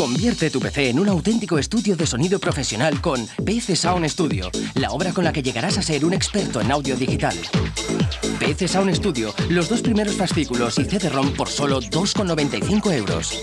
Convierte tu PC en un auténtico estudio de sonido profesional con PC Sound Studio, la obra con la que llegarás a ser un experto en audio digital. PC Sound Studio, los dos primeros fascículos y CD-ROM por solo 2,95 euros.